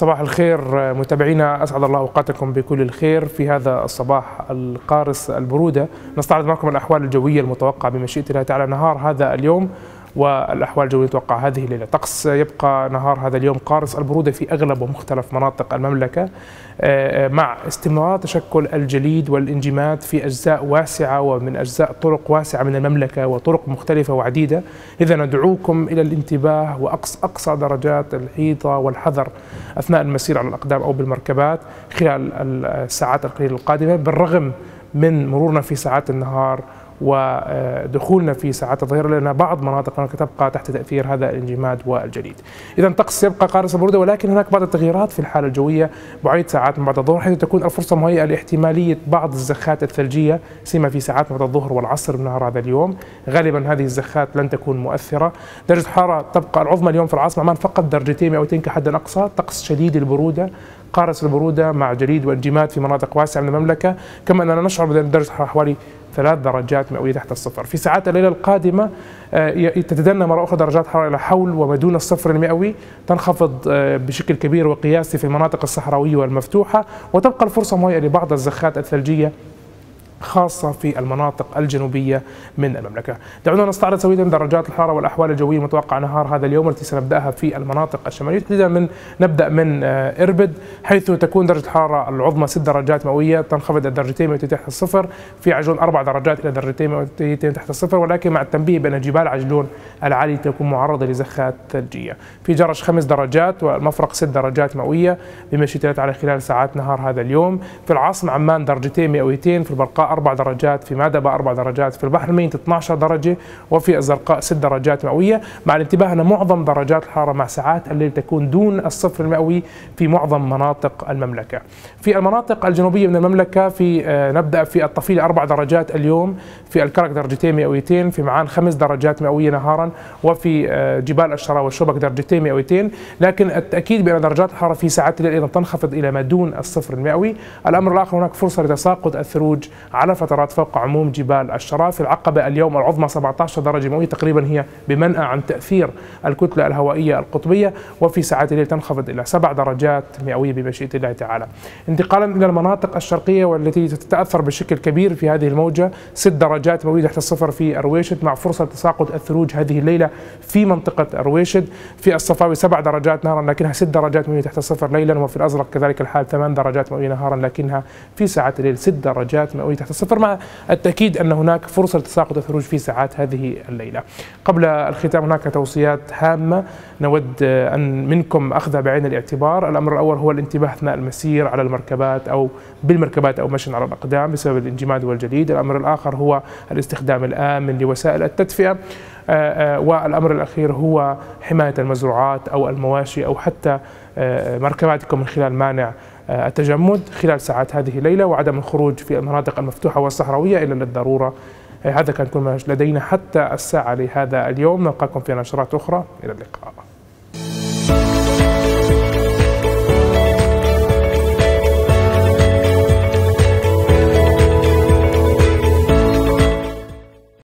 صباح الخير متابعينا أسعد الله أوقاتكم بكل الخير في هذا الصباح القارس البرودة. نستعرض معكم الأحوال الجوية المتوقعة بمشيئة الله تعالى. نهار هذا اليوم والأحوال الجويه المتوقعه هذه الليلة. طقس يبقى نهار هذا اليوم قارس البرودة في أغلب ومختلف مناطق المملكة مع استمرار تشكل الجليد والانجماد في أجزاء واسعة ومن أجزاء طرق واسعة من المملكة وطرق مختلفة وعديدة. لذا ندعوكم إلى الانتباه أقصى درجات الحيطة والحذر أثناء المسير على الأقدام أو بالمركبات خلال الساعات القليلة القادمة بالرغم من مرورنا في ساعات النهار ودخولنا في ساعات الظهيرة لأن بعض مناطق تبقى تحت تأثير هذا الانجماد والجليد إذا طقس يبقى قارس البرودة ولكن هناك بعض التغييرات في الحالة الجوية بعيد ساعات من بعد الظهر حيث تكون الفرصة مهيئة لاحتمالية بعض الزخات الثلجية سيما في ساعات بعد الظهر والعصر من نهار هذا اليوم. غالبا هذه الزخات لن تكون مؤثرة. درجة الحرارة تبقى العظمى اليوم في العاصمة عمان فقط درجتين مئويتين كحد أقصى طقس شديد البرودة قارس البرودة مع جليد وانجماد في مناطق واسعة من المملكة. كما أننا نشعر بدرجة حوالي ثلاث درجات مئوية تحت الصفر. في ساعات الليلة القادمة تتدنى مرة أخرى درجات حرارة إلى حول وما دون الصفر المئوي. تنخفض بشكل كبير وقياسي في المناطق الصحراوية والمفتوحة وتبقى الفرصة مهيئة لبعض الزخات الثلجية خاصة في المناطق الجنوبية من المملكة. دعونا نستعرض سويا درجات الحرارة والأحوال الجوية المتوقعة نهار هذا اليوم التي سنبدأها في المناطق الشمالية. تبدأ من نبدأ من إربد حيث تكون درجة الحرارة العظمى 6 درجات مئوية تنخفض الدرجتين مئويتين تحت الصفر. في عجلون 4 درجات إلى درجتين مئويتين تحت الصفر. ولكن مع التنبيه بأن جبال عجلون العالي تكون معرضة لزخات ثلجية. في جرش 5 درجات والمفرق 6 درجات مئوية. بمشيئة على خلال ساعات نهار هذا اليوم. في العاصمة عمان درجتين مئويتين في البرقاء أربع درجات في مادبة أربع درجات في البحر الميت 12 درجة وفي الزرقاء 6 درجات مئوية. مع الانتباه أن معظم درجات الحرارة مع ساعات الليل تكون دون الصفر المئوي في معظم مناطق المملكة. في المناطق الجنوبية من المملكة في نبدأ في الطفيلة أربع درجات اليوم في الكرك درجتين مئويتين في معان خمس درجات مئوية نهارا وفي جبال الشراء والشبك درجتين مئويتين. لكن التأكيد بأن درجات الحرارة في ساعات الليل أيضا تنخفض إلى ما دون الصفر المئوي. الأمر الآخر هناك فرصة لتساقط الثلوج على فترات فوق عموم جبال الشراء في العقبة اليوم العظمى 17 درجة مئوية تقريبا هي بمنأى عن تأثير الكتلة الهوائية القطبية وفي ساعات الليل تنخفض إلى 7 درجات مئوية بمشيئة الله تعالى. انتقالا إلى المناطق الشرقية والتي تتأثر بشكل كبير في هذه الموجة. 6 درجات مئوية تحت الصفر في أرويشد مع فرصة تساقط الثلوج هذه الليلة في منطقة أرويشد في الصفاوي 7 درجات نهارا لكنها 6 درجات مئوية تحت الصفر ليلا وفي الأزرق كذلك الحال 8 درجات مئوية نهارا لكنها في ساعات الليل 6 درجات مئوية تحت الصفر مع التأكيد أن هناك فرصة لتساقط الثلوج في ساعات هذه الليلة. قبل الختام هناك توصيات هامة. نود أن منكم أخذها بعين الاعتبار. الأمر الأول هو الانتباه أثناء المسير على المركبات أو بالمركبات أو مشي على الأقدام بسبب الانجماد والجليد الأمر الآخر هو الاستخدام الآمن لوسائل التدفئة. والأمر الأخير هو حماية المزروعات أو المواشي أو حتى مركباتكم من خلال مانع التجمد خلال ساعات هذه الليلة وعدم الخروج في المناطق المفتوحة والصحراوية إلا للضرورة. هذا كان كل ما لدينا حتى الساعة لهذا اليوم. نلقاكم في نشرات أخرى. إلى اللقاء.